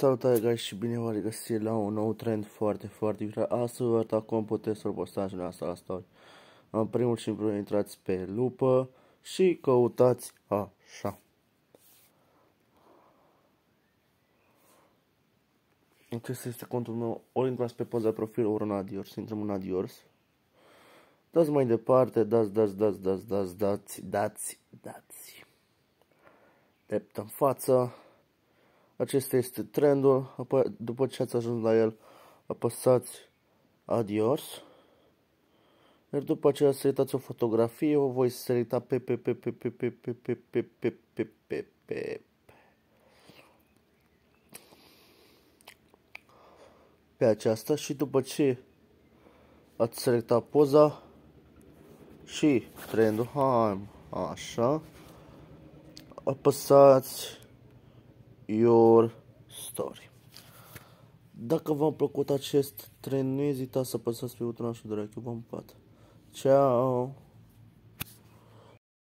Salutare guys și bine v-am regăsit la un nou trend foarte, foarte viral. Astăzi vă arăt acum puteți să postajul asta la story. În primul și în primul intrați pe lupă și căutați așa. Acesta este contul meu. Ori intrați pe poza profil, ori în Adiors. Intrăm în Adiors. Dați mai departe, dați, dați, dați, dați, dați, dați, dați. Drept în față. Acesta este trendul. Apoi, după ce ați ajuns la el, apăsați Adios. Iar după aceea selectați o fotografie, o voi selecta pe pe pe pe pe pe pe pe pe pe pe pe pe pe aceasta și după ce ați selectat poza și trendul, hai, așa, apăsați your story. Dacă v-a plăcut acest trend, nu ezitați să apăsați pe butonul și de like. V-am pupat. Ciao!